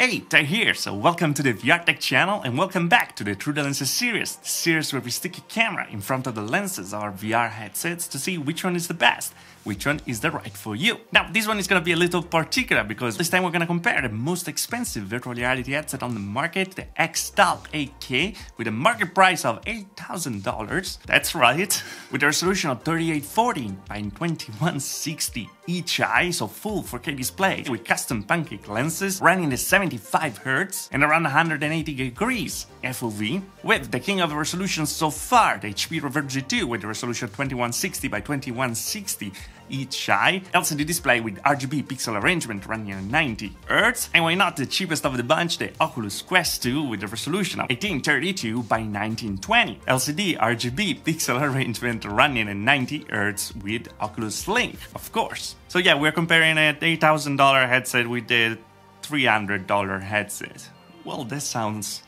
Hey, Ty here, so welcome to the VR Tech channel and welcome back to the True the Lenses series, the series where we stick a camera in front of the lenses of our VR headsets to see which one is the best, which one is the right for you. Now, this one is gonna be a little particular because this time we're gonna compare the most expensive virtual reality headset on the market, the XTAL 8K, with a market price of $8,000. That's right, with a resolution of 3840 by 2160 each eye, so full 4K display with custom pancake lenses running at 75 Hz and around 180 degrees FOV, with the king of resolutions so far, the HP Reverb G2 with a resolution 2160 by 2160 each eye, LCD display with RGB pixel arrangement running at 90 Hz, and why not the cheapest of the bunch, the Oculus Quest 2 with a resolution of 1832 by 1920, LCD RGB pixel arrangement running at 90 Hz with Oculus Link, of course. So yeah, we're comparing an $8,000 headset with the $300 headset. Well, that sounds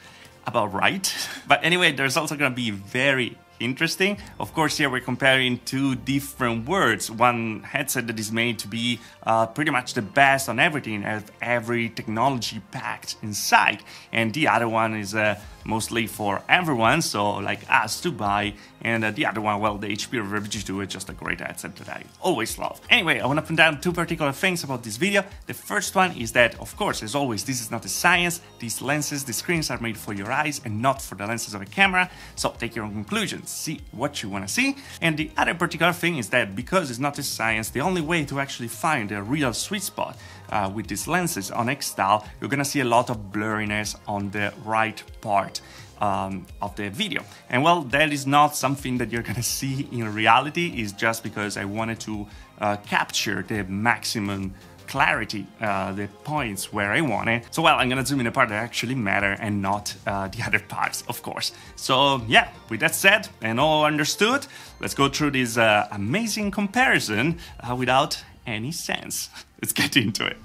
about right. But anyway, there's also gonna be very interesting. Of course, here we're comparing two different words. One headset that is made to be uh, pretty much the best on everything, have every technology packed inside, and the other one is uh, mostly for everyone, so like us to buy, and uh, the other one, well, the HP Reverb G2 is just a great headset that I always love. Anyway, I want to point out two particular things about this video. The first one is that, of course, as always, this is not a science. These lenses, the screens are made for your eyes and not for the lenses of a camera, so take your own conclusions, see what you want to see. And the other particular thing is that because it's not a science, the only way to actually find a real sweet spot uh, with these lenses on XTAL, you're gonna see a lot of blurriness on the right part um, of the video. And well, that is not something that you're gonna see in reality, it's just because I wanted to uh, capture the maximum clarity, uh, the points where I want it. So well, I'm gonna zoom in the part that actually matter and not uh, the other parts, of course. So yeah, with that said and all understood, let's go through this uh, amazing comparison uh, without any sense. Let's get into it.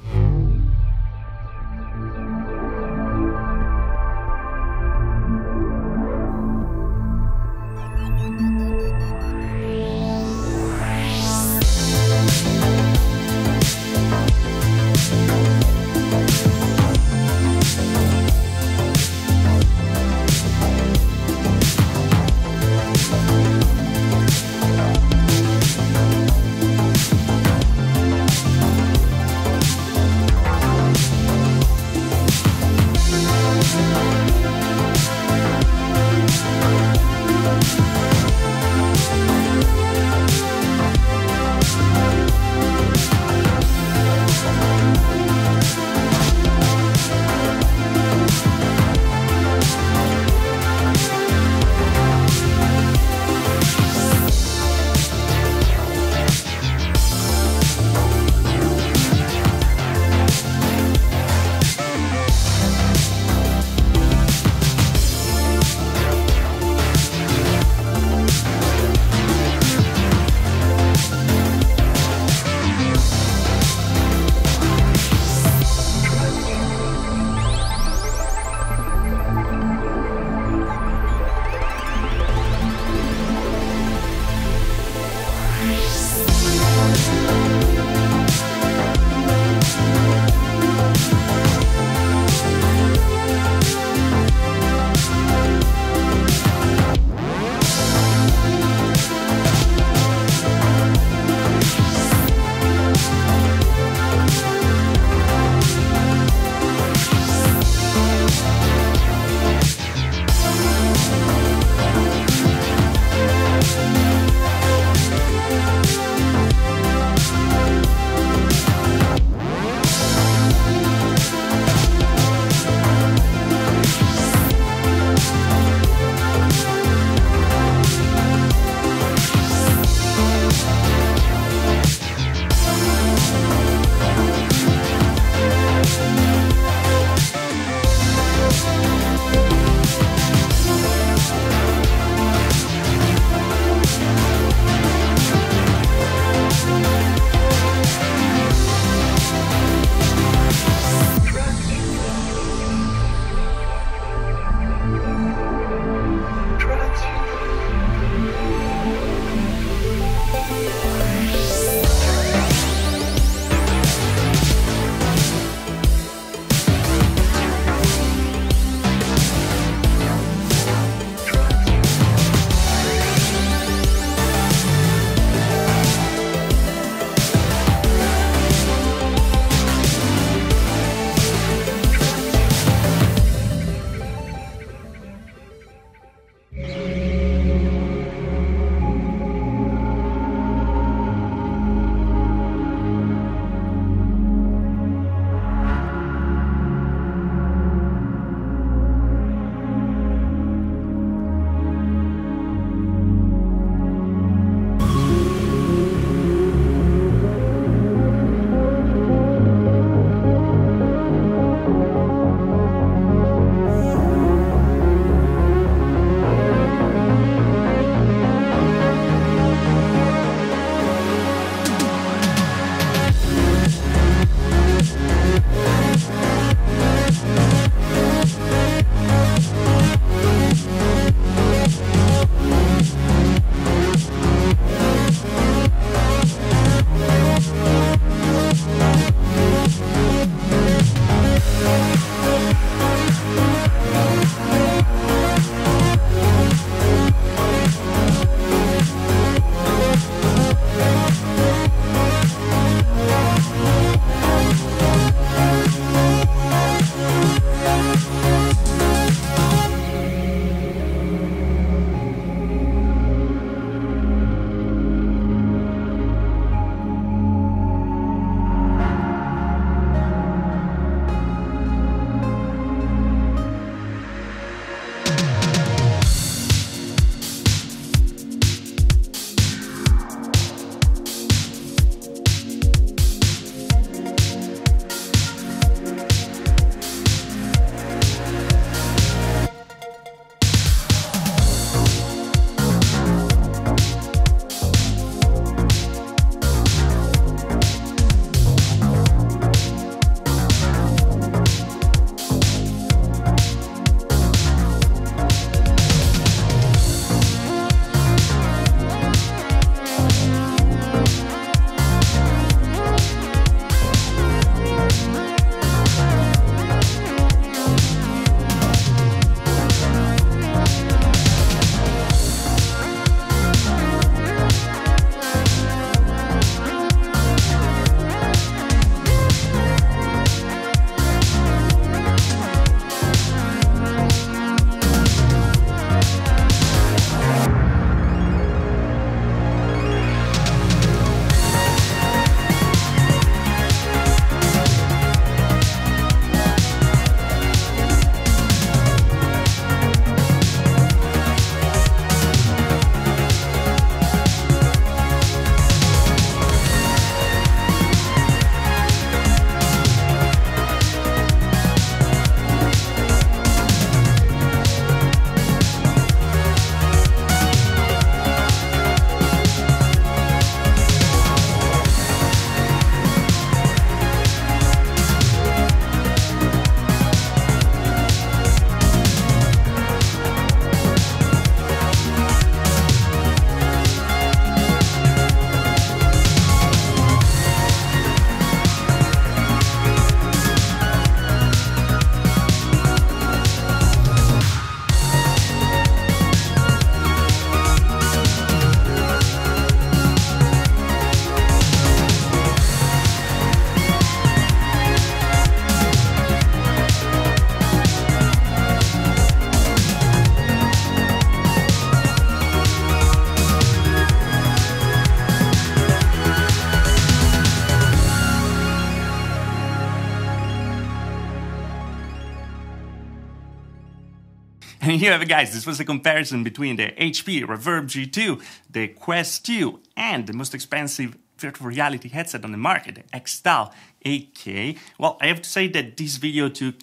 And here guys. This was a comparison between the HP Reverb G2, the Quest 2, and the most expensive virtual reality headset on the market, the XTAL 8K. Well, I have to say that this video took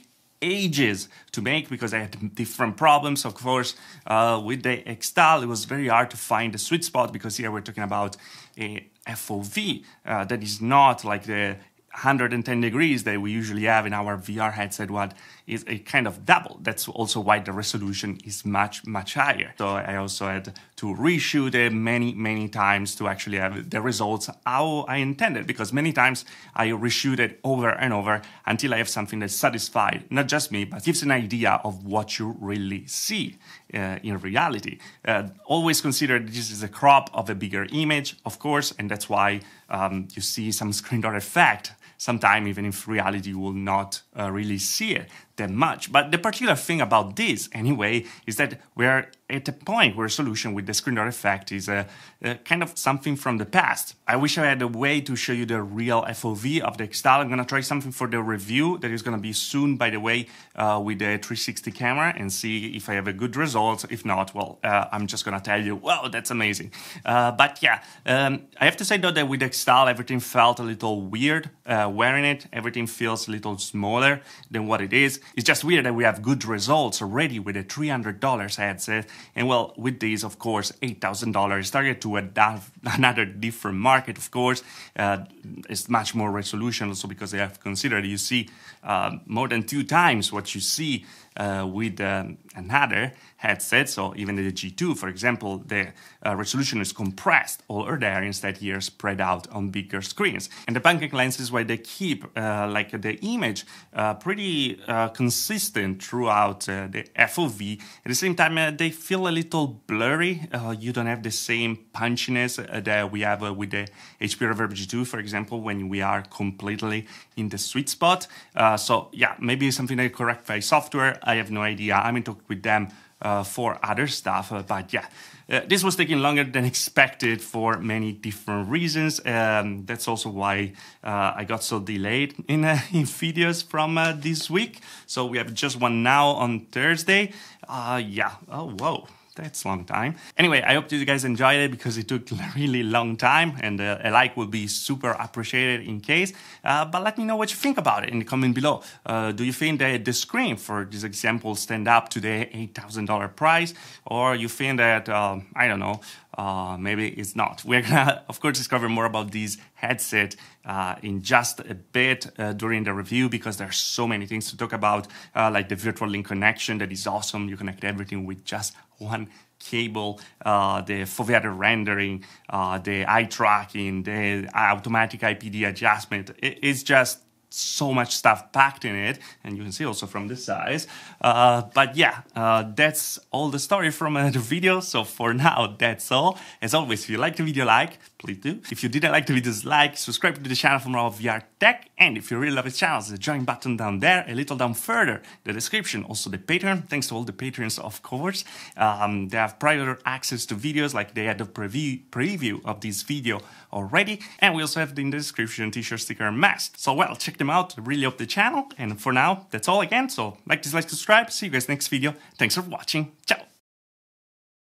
ages to make because I had different problems. Of course, uh, with the XTAL, it was very hard to find the sweet spot because here we're talking about a FOV uh, that is not like the 110 degrees that we usually have in our VR headset, what is a kind of double. That's also why the resolution is much, much higher. So I also had to reshoot it many, many times to actually have the results how I intended, because many times I reshoot it over and over until I have something that satisfies not just me, but gives an idea of what you really see uh, in reality. Uh, always consider this is a crop of a bigger image, of course, and that's why um, you see some screen door effect sometime even if reality will not uh, really see it that much. But the particular thing about this, anyway, is that we're at a point where a solution with the screen door effect is a, a, kind of something from the past. I wish I had a way to show you the real FOV of the XTAL. I'm gonna try something for the review that is gonna be soon, by the way, uh, with the 360 camera and see if I have a good result. If not, well, uh, I'm just gonna tell you, wow, that's amazing. Uh, but yeah, um, I have to say though that with XTAL, everything felt a little weird uh, wearing it. Everything feels a little smaller than what it is. It's just weird that we have good results already with a $300 headset. And well, with these, of course, $8,000 target to a another different market, of course. Uh, it's much more resolution also because they have considered you see uh, more than two times what you see uh, with um, another headset. So even the G2, for example, the uh, resolution is compressed all there instead here spread out on bigger screens. And the pancake lenses where they keep uh, like the image uh, pretty uh, consistent throughout the FOV. At the same time, they feel a little blurry. you don't have the same punchiness that we have with the HP Reverb G2, for example, when we are completely in the sweet spot. so yeah, maybe something that correct by software. I have no idea. I'm in talk with them uh, for other stuff. Uh, but yeah, uh, this was taking longer than expected for many different reasons. Um, that's also why uh, I got so delayed in, uh, in videos from uh, this week. So we have just one now on Thursday. yeah. Oh, whoa that's a long time. Anyway, I hope you guys enjoyed it because it took a really long time and uh, a like would be super appreciated in case. Uh, but let me know what you think about it in the comment below. Uh, do you think that the screen for this example stand up to the $8,000 price or you think that, uh, I don't know, uh, maybe it's not. We're gonna, of course, discover more about these headset uh, in just a bit uh, during the review because there's so many things to talk about, uh, like the virtual link connection that is awesome. You connect everything with just one cable, uh, the foveated rendering, uh, the eye tracking, the automatic IPD adjustment. It, it's just so much stuff packed in it, and you can see also from the size. Uh, but yeah, uh, that's all the story from another video. So for now, that's all. As always, if you like the video, like, please do. If you didn't like the videos, like, subscribe to the channel for more VR tech, and if you really love the channel, the join button down there, a little down further, the description, also the Patreon. Thanks to all the patrons, of course. Um, they have private access to videos, like they had the preview, preview of this video already, and we also have in the description t-shirt, sticker, and mask. So well, check them out, really up the channel, and for now, that's all again, so like, dislike, subscribe, see you guys next video. Thanks for watching, ciao!